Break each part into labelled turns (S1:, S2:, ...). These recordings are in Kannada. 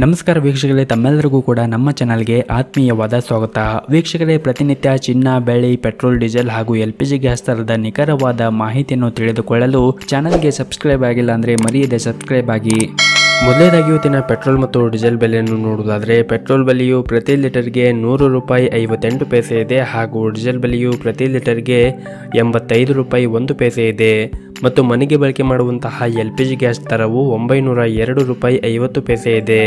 S1: ನಮಸ್ಕಾರ ವೀಕ್ಷಕರೇ, ತಮ್ಮೆಲ್ಲರಿಗೂ ಕೂಡ ನಮ್ಮ ಚಾನಲ್ಗೆ ಆತ್ಮೀಯವಾದ ಸ್ವಾಗತ. ವೀಕ್ಷಕರೇ, ಪ್ರತಿನಿತ್ಯ ಚಿನ್ನ, ಬೆಳ್ಳಿ, ಪೆಟ್ರೋಲ್, ಡೀಸೆಲ್ ಹಾಗೂ ಎಲ್ ಪಿ ಜಿ ಗ್ಯಾಸ್ ದರದ ನಿಖರವಾದ ಮಾಹಿತಿಯನ್ನು ತಿಳಿದುಕೊಳ್ಳಲು ಚಾನಲ್ಗೆ ಸಬ್ಸ್ಕ್ರೈಬ್ ಆಗಿಲ್ಲ ಅಂದರೆ ಮರೆಯದೆ ಸಬ್ಸ್ಕ್ರೈಬ್ ಆಗಿ.
S2: ಮೊದಲನೇದಾಗಿ ಇವತ್ತಿನ ಪೆಟ್ರೋಲ್ ಮತ್ತು ಡೀಸೆಲ್ ಬೆಲೆಯನ್ನು ನೋಡುವುದಾದರೆ, ಪೆಟ್ರೋಲ್ ಬೆಲೆಯು ಪ್ರತಿ ಲೀಟರ್ಗೆ ನೂರು ರೂಪಾಯಿ ಐವತ್ತೆಂಟು ಪೈಸೆ ಇದೆ ಹಾಗೂ ಡೀಸೆಲ್ ಬೆಲೆಯು ಪ್ರತಿ ಲೀಟರ್ಗೆ ಎಂಬತ್ತೈದು ರೂಪಾಯಿ ಒಂದು ಪೈಸೆ ಇದೆ. ಮತ್ತು ಮನೆಗೆ ಬಳಕೆ ಮಾಡುವಂತಹ ಎಲ್ ಪಿ ಜಿ ಗ್ಯಾಸ್ ದರವು ಒಂಬೈನೂರ ಎರಡು ರೂಪಾಯಿ ಐವತ್ತು ಪೈಸೆ ಇದೆ.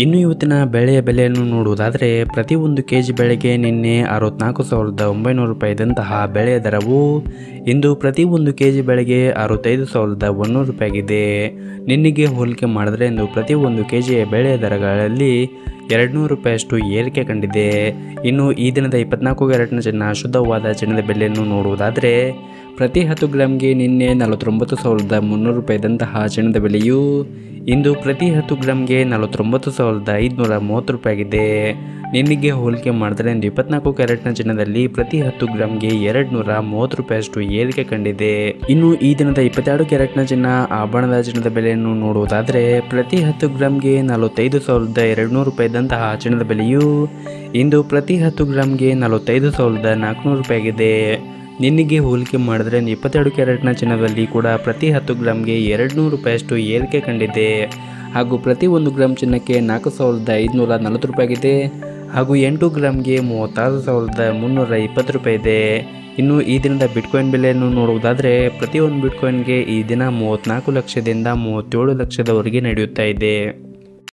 S1: ಇನ್ನು ಇವತ್ತಿನ ಬೆಳೆಯ ಬೆಲೆಯನ್ನು ನೋಡುವುದಾದರೆ, ಪ್ರತಿ ಒಂದು ಕೆ ಜಿ ಬೆಳೆಗೆ ನಿನ್ನೆ ಅರವತ್ನಾಲ್ಕು ಸಾವಿರದ ಒಂಬೈನೂರು ರೂಪಾಯಿ ಇದ್ದಂತಹ ಬೆಳೆಯ ದರವು ಇಂದು ಪ್ರತಿ ಒಂದು ಕೆ ಜಿ ಬೆಳೆಗೆ ಅರವತ್ತೈದು ಸಾವಿರದ ಒನ್ನೂರು ರೂಪಾಯಿಗಿದೆ ನಿನ್ನೆಗೆ ಹೋಲಿಕೆ ಮಾಡಿದ್ರೆ ಇಂದು ಪ್ರತಿ ಒಂದು ಕೆ ಜಿಯ ಬೆಳೆಯ ದರಗಳಲ್ಲಿ ಎರಡುನೂರು ರೂಪಾಯಿಯಷ್ಟು ಏರಿಕೆ ಕಂಡಿದೆ. ಇನ್ನು ಈ ದಿನದ ಇಪ್ಪತ್ನಾಲ್ಕು ಕ್ಯಾರೆಟ್ನ ಚಿನ್ನ ಶುದ್ಧವಾದ ಚಿನ್ನದ ಬೆಲೆಯನ್ನು ನೋಡುವುದಾದರೆ ಪ್ರತಿ ಹತ್ತು ಗ್ರಾಮ್ಗೆ ನಿನ್ನೆ ನಲವತ್ತೊಂಬತ್ತು ಸಾವಿರದ ಮುನ್ನೂರು ರೂಪಾಯಿದಂತಹ ಚಿನ್ನದ ಬೆಲೆಯು ಇಂದು ಪ್ರತಿ ಹತ್ತು ಗ್ರಾಮ್ಗೆ ನಲವತ್ತೊಂಬತ್ತು ಸಾವಿರದ ಐದುನೂರ ಮೂವತ್ತು ರೂಪಾಯಿಗಿದೆ ನಿನ್ನೆಗೆ ಹೋಲಿಕೆ ಮಾಡಿದರೆ ಇಂದು ಇಪ್ಪತ್ನಾಲ್ಕು ಕ್ಯಾರೆಟ್ನ ಚಿನ್ನದಲ್ಲಿ ಪ್ರತಿ ಹತ್ತು ಗ್ರಾಮ್ಗೆ ಎರಡು ನೂರ ಮೂವತ್ತು ರೂಪಾಯಿಯಷ್ಟು ಏರಿಕೆ ಕಂಡಿದೆ. ಇನ್ನು ಈ ದಿನದ ಇಪ್ಪತ್ತೆರಡು ಕ್ಯಾರೆಟ್ನ ಚಿನ್ನ ಆಭರಣದ ಚಿನ್ನದ ಬೆಲೆಯನ್ನು ನೋಡುವುದಾದರೆ ಪ್ರತಿ ಹತ್ತು ಗ್ರಾಮ್ಗೆ ನಲವತ್ತೈದು ಸಾವಿರದ ಎರಡುನೂರು ರೂಪಾಯಿದಂತಹ ಚಿನ್ನದ ಬೆಲೆಯು ಇಂದು ಪ್ರತಿ ಹತ್ತು ಗ್ರಾಮ್ಗೆ ನಲವತ್ತೈದು ಸಾವಿರದ ನಾಲ್ಕುನೂರು ರೂಪಾಯಿ ಆಗಿದೆ ನಿನ್ನೆಗೆ ಹೋಲಿಕೆ ಮಾಡಿದ್ರೆ ಇಪ್ಪತ್ತೆರಡು ಕ್ಯಾರೆಟ್ನ ಚಿನ್ನದಲ್ಲಿ ಕೂಡ ಪ್ರತಿ ಹತ್ತು ಗ್ರಾಮ್ಗೆ ಎರಡು ನೂರು ರೂಪಾಯಿಯಷ್ಟು ಏರಿಕೆ ಕಂಡಿದೆ. ಹಾಗೂ ಪ್ರತಿ ಒಂದು ಗ್ರಾಮ್ ಚಿನ್ನಕ್ಕೆ ನಾಲ್ಕು ಸಾವಿರದ ಐದುನೂರ ನಲವತ್ತು ರೂಪಾಯಿ ಆಗಿದೆ ಹಾಗೂ ಎಂಟು ಗ್ರಾಮ್ಗೆ ಮೂವತ್ತಾರು ಸಾವಿರದ ಮುನ್ನೂರ ಇಪ್ಪತ್ತು ರೂಪಾಯಿ ಇದೆ ಇನ್ನು ಈ ದಿನದ ಬಿಟ್ಕಾಯಿನ್ ಬೆಲೆಯನ್ನು ನೋಡುವುದಾದರೆ, ಪ್ರತಿಯೊಂದು ಬಿಟ್ಕಾಯಿನ್ಗೆ ಈ ದಿನ ಮೂವತ್ತ್ನಾಲ್ಕು ಲಕ್ಷದಿಂದ ಮೂವತ್ತೇಳು ಲಕ್ಷದವರೆಗೆ ನಡೆಯುತ್ತಾ ಇದೆ.